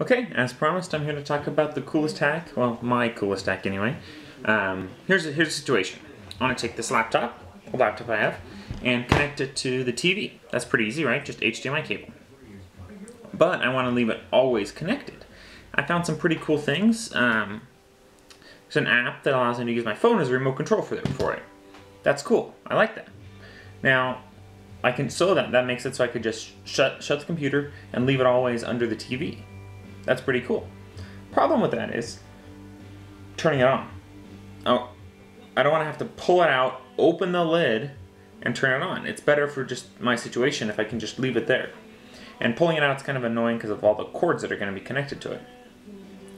Okay, as promised, I'm here to talk about the coolest hack. Well, my coolest hack anyway. Um, here's a, here's the situation. I want to take this laptop, a laptop I have, and connect it to the TV. That's pretty easy, right? Just HDMI cable. But I want to leave it always connected. I found some pretty cool things. Um, there's an app that allows me to use my phone as a remote control for, for it. That's cool. I like that. Now, I can so that that makes it so I could just shut shut the computer and leave it always under the TV. That's pretty cool. Problem with that is turning it on. Oh, I don't want to have to pull it out, open the lid, and turn it on. It's better for just my situation if I can just leave it there. And pulling it out is kind of annoying because of all the cords that are going to be connected to it.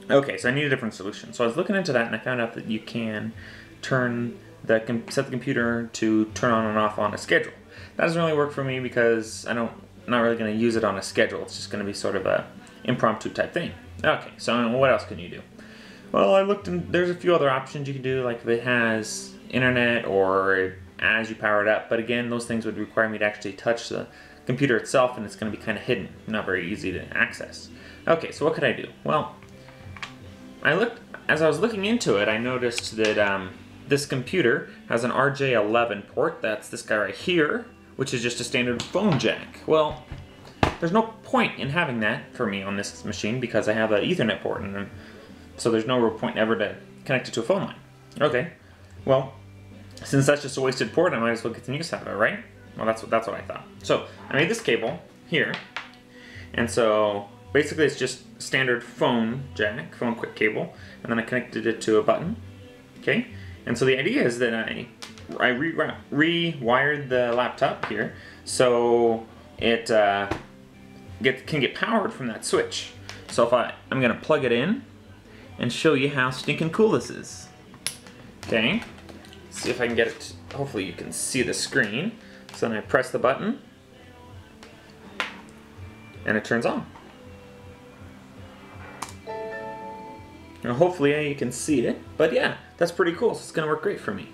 Okay, so I need a different solution. So I was looking into that and I found out that you can turn the set the computer to turn on and off on a schedule. That doesn't really work for me because I don't not really going to use it on a schedule. It's just going to be sort of a impromptu type thing. Okay, so what else can you do? Well, I looked and there's a few other options you can do, like if it has internet or as you power it up. But again, those things would require me to actually touch the computer itself, and it's going to be kind of hidden, not very easy to access. Okay, so what could I do? Well, I looked as I was looking into it. I noticed that um, this computer has an RJ11 port. That's this guy right here, which is just a standard phone jack. Well, there's no point in having that for me on this machine because I have an Ethernet port, and so there's no real point ever to connect it to a phone line. Okay, well, since that's just a wasted port, I might as well get some use out of it, right? Well, that's what that's what I thought. So I made this cable here, and so basically it's just standard phone jack, phone quick cable, and then I connected it to a button. Okay, and so the idea is that I I re rewired the laptop here, so it uh, get can get powered from that switch. So if I I'm gonna plug it in and show you how stinking cool this is. Okay, see if I can get it. Hopefully you can see the screen. So then I press the button and it turns on. Now hopefully you can see it, but yeah, that's pretty cool, so it's gonna work great for me.